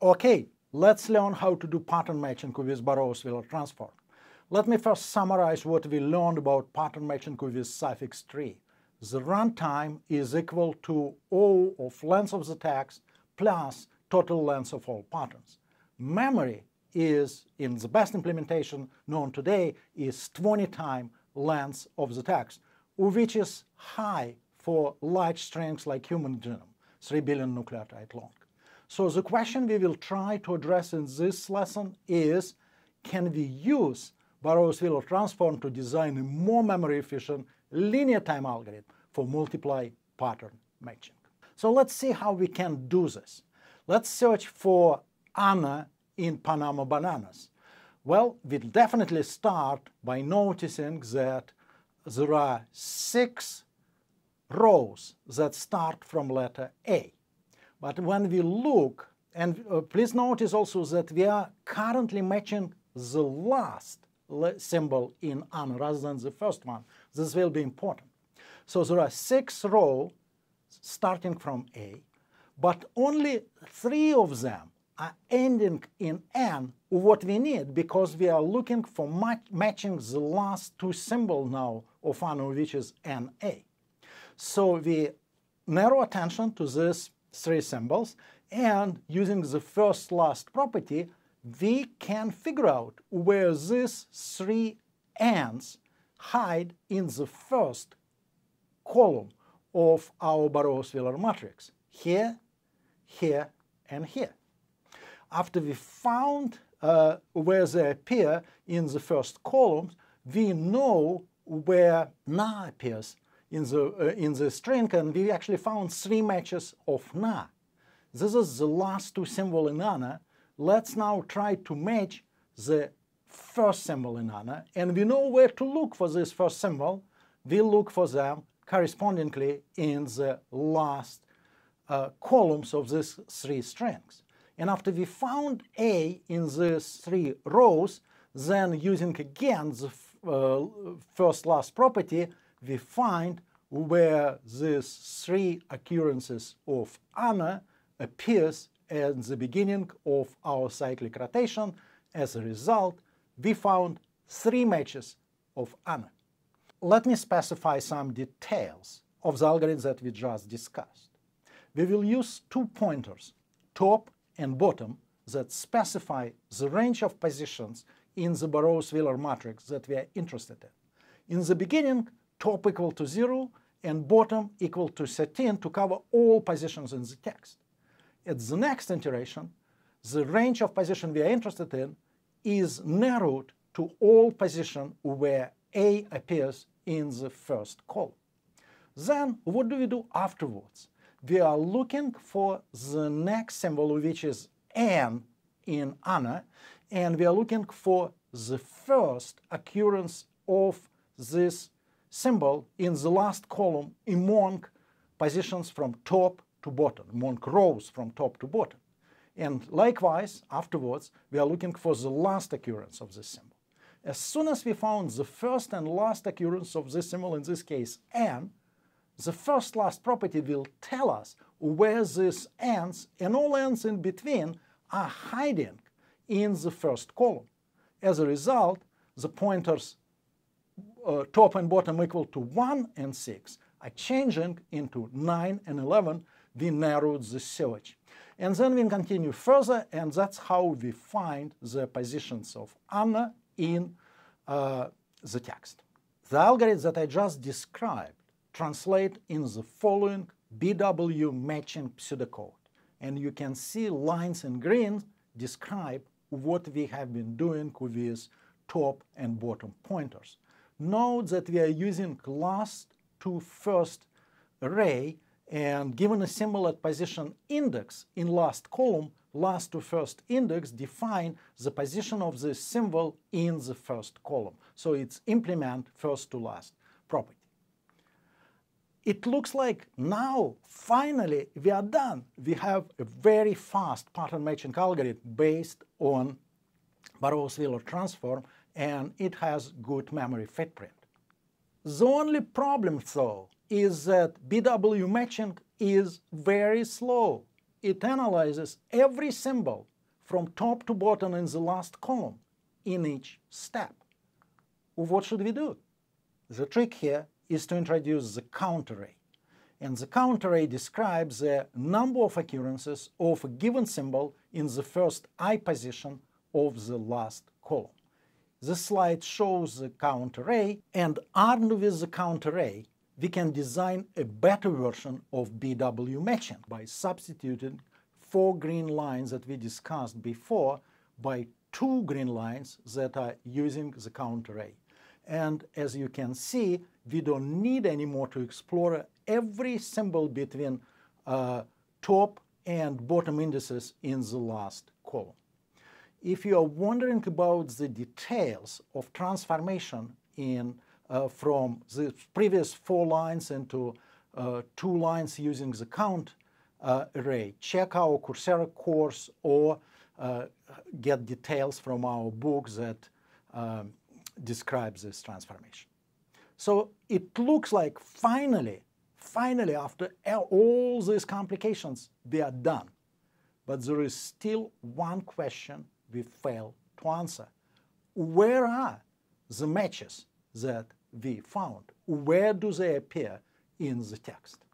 Okay, let's learn how to do pattern matching with Burrows-Wheeler transform. Let me first summarize what we learned about pattern matching with suffix tree. The runtime is equal to O of length of the text plus total length of all patterns. Memory is, in the best implementation known today, is 20 times length of the text, which is high for large strings like human genome, 3 billion nucleotide long. So the question we will try to address in this lesson is, can we use Burrows-Wheeler transform to design a more memory-efficient linear time algorithm for multiply pattern matching? So let's see how we can do this. Let's search for Anna in Panama Bananas. Well, we'll definitely start by noticing that there are six rows that start from letter A. But when we look, and uh, please notice also that we are currently matching the last symbol in Anna rather than the first one. This will be important. So there are six rows starting from A, but only three of them are ending in N, what we need, because we are looking for match matching the last two symbols now of Anna, which is NA. So we narrow attention to these three symbols, and using the first last property, we can figure out where these three ends hide in the first column of our Burrows-Wheeler matrix, here, here, and here. After we found uh, where they appear in the first columns, we know where na appears in the, uh, in the string, and we actually found three matches of na. This is the last two symbol in Anna. Let's now try to match the first symbol in Anna, and we know where to look for this first symbol. We look for them correspondingly in the last uh, columns of these three strings. And after we found A in these three rows, then using again the uh, first last property, we find where these three occurrences of Anna appears at the beginning of our cyclic rotation. As a result, we found three matches of Anna. Let me specify some details of the algorithm that we just discussed. We will use two pointers, top and bottom, that specify the range of positions in the Burrows-Wheeler matrix that we are interested in. In the beginning, top equal to 0 and bottom equal to 13 to cover all positions in the text. At the next iteration, the range of position we are interested in is narrowed to all position where A appears in the first column. Then what do we do afterwards? We are looking for the next symbol which is N in Anna and we are looking for the first occurrence of this symbol in the last column among positions from top to bottom, among rows from top to bottom. And likewise, afterwards, we are looking for the last occurrence of this symbol. As soon as we found the first and last occurrence of this symbol, in this case n, the first last property will tell us where this ends and all ends in between are hiding in the first column. As a result, the pointers uh, top and bottom equal to 1 and 6 are changing into 9 and 11. We narrowed the search. And then we continue further, and that's how we find the positions of Anna in uh, the text. The algorithm that I just described translate in the following BW matching pseudocode. And you can see lines in green describe what we have been doing with these top and bottom pointers. Note that we are using last to first array and given a symbol at position index in last column, last to first index define the position of the symbol in the first column. So it's implement first to last property. It looks like now, finally, we are done. We have a very fast pattern matching algorithm based on Burrows-Wheeler transform, and it has good memory footprint. The only problem, though, is that BW matching is very slow. it analyzes every symbol from top to bottom in the last column in each step. What should we do? The trick here is to introduce the count array. And the count array describes the number of occurrences of a given symbol in the first i position of the last column. This slide shows the count array, and armed with the count array, we can design a better version of BW matching by substituting four green lines that we discussed before by two green lines that are using the count array. And as you can see, we don't need anymore to explore every symbol between uh, top and bottom indices in the last column. If you are wondering about the details of transformation in uh, from the previous four lines into uh, two lines using the count uh, array, check our Coursera course or uh, get details from our book that um, describes this transformation. So it looks like finally, finally after all these complications, they are done. But there is still one question we fail to answer. Where are the matches that we found? Where do they appear in the text?